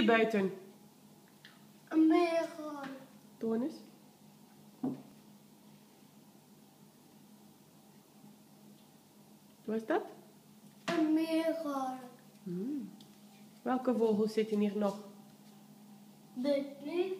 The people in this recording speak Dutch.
je buiten? Een meegaan. Toon eens. Wat is dat? Een meegaan. Hmm. Welke vogels zitten hier nog? De niet.